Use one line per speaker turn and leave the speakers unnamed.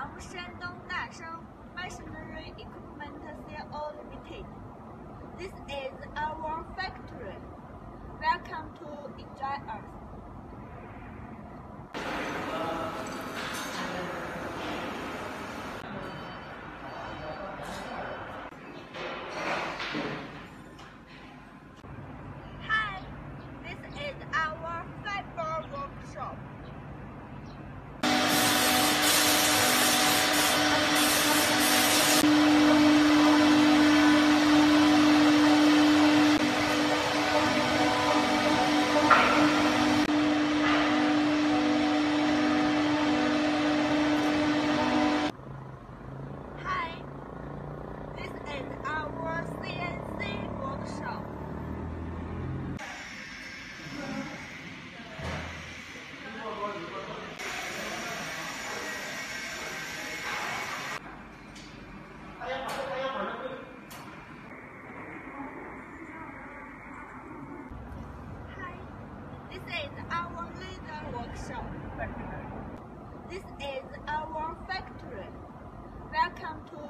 from Shandong Dasheng Machinery Equipment Co. Limited. This is our factory. Welcome to enjoy us. Hi, this is our fiber workshop. Hi, this is our CNC workshop. Hi, this is our laser workshop. This is our factory. Welcome to.